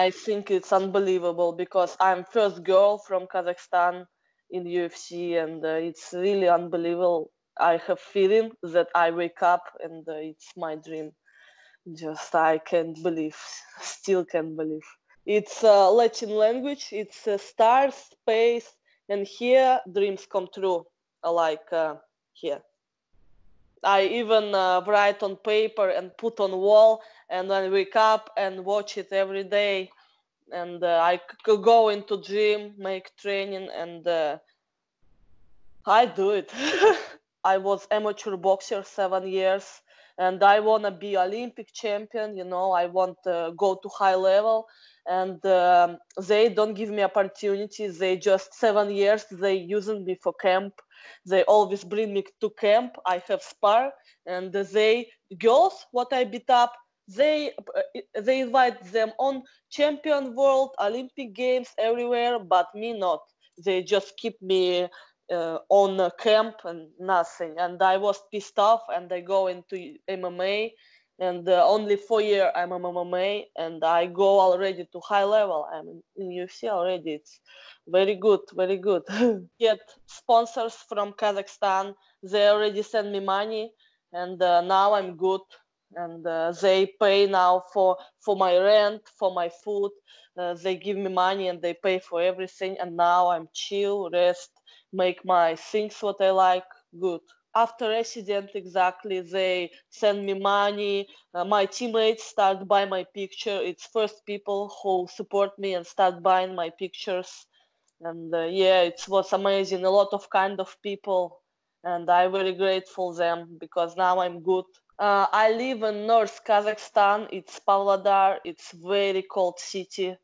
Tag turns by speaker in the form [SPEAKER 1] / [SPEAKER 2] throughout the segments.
[SPEAKER 1] I think it's unbelievable because I'm first girl from Kazakhstan in UFC, and uh, it's really unbelievable. I have feeling that I wake up and uh, it's my dream. Just I can't believe, still can't believe. It's uh, Latin language. It's uh, stars, space, and here dreams come true. Like uh, here. I even uh, write on paper and put on wall, and then wake up and watch it every day. And uh, I could go into gym, make training, and uh, I do it. I was amateur boxer seven years, and I wanna be Olympic champion. You know, I want to go to high level, and um, they don't give me opportunities. They just seven years they using me for camp they always bring me to camp. I have spar, and they girls what I beat up. They uh, they invite them on champion world, Olympic games everywhere, but me not. They just keep me uh, on camp and nothing. And I was pissed off, and I go into MMA and uh, only four year I'm a MMA and I go already to high level. I'm in UFC already. It's very good, very good. Get sponsors from Kazakhstan. They already send me money, and uh, now I'm good. And uh, they pay now for for my rent, for my food. Uh, they give me money and they pay for everything. And now I'm chill, rest, make my things what I like. Good. After accident exactly they send me money. Uh, my teammates start buy my picture. It's first people who support me and start buying my pictures. And uh, yeah it was amazing. A lot of kind of people and i'm very grateful them because now i'm good. Uh, i live in north kazakhstan. It's pavlodar it's very cold city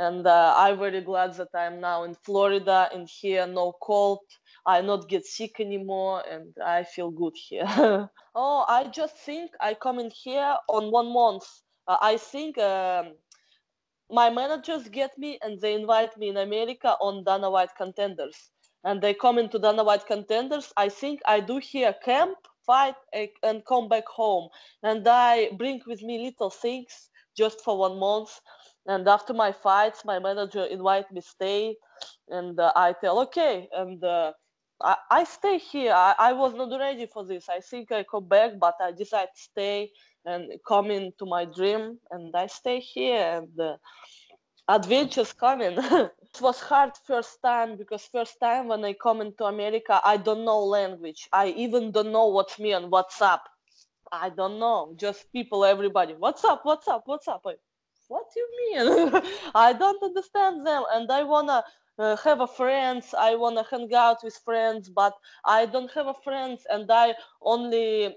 [SPEAKER 1] and uh, i'm very glad that i'm now in florida and here no cold I not get sick anymore and I feel good here. oh, I just think I come in here on one month. Uh, I think um, my managers get me and they invite me in America on Dana White contenders. And they come into Dana White contenders. I think I do here camp, fight, and come back home. And I bring with me little things just for one month. And after my fights, my manager invite me stay, and uh, I tell okay. And uh, I, I stay here. I, I was not ready for this. I think I go back, but I decided to stay and come into my dream, and I stay here. And uh, adventures coming. it was hard first time because first time when I come into America, I don't know language. I even don't know what's me on WhatsApp. I don't know. Just people, everybody. What's up? What's up? What's up? I, what do you mean? I don't understand them, and I wanna uh, have a friends i want to hang out with friends but i don't have a friends and i only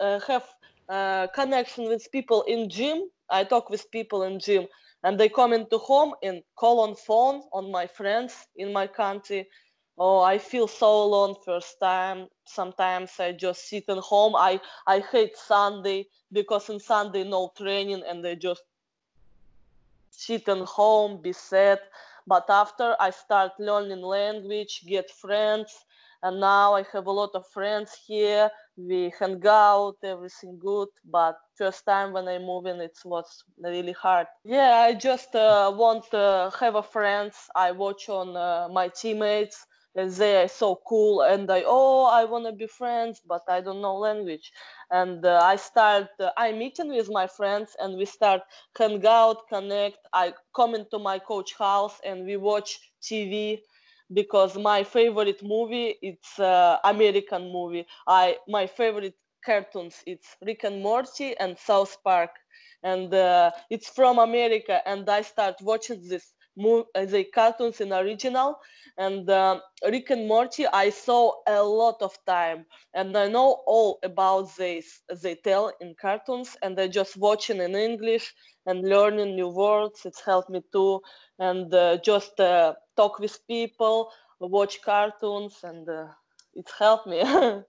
[SPEAKER 1] uh, have uh, connection with people in gym. I talk with people in gym and they come into home and call on phone on my friends in my country. Oh i feel so alone first time. Sometimes i just sit at home. I i hate sunday because on sunday no training and they just sit at home be sad but after I start learning language, get friends, and now I have a lot of friends here. We hang out, everything good. But first time when I move in, it was really hard. Yeah, I just uh, want to have a friends. I watch on uh, my teammates they are so cool and I oh I want to be friends but I don't know language. And uh, I start uh, I meeting with my friends and we start hang out connect. I come into my coach house and we watch TV because my favorite movie it's uh, American movie. I my favorite cartoons it's Rick and Morty and South Park. And uh, it's from America and I start watching this the cartoons in original and uh, rick and morty i saw a lot of time and i know all about this they tell in cartoons and i just watching in english and learning new words it's helped me too and uh, just uh, talk with people watch cartoons and uh, it's helped me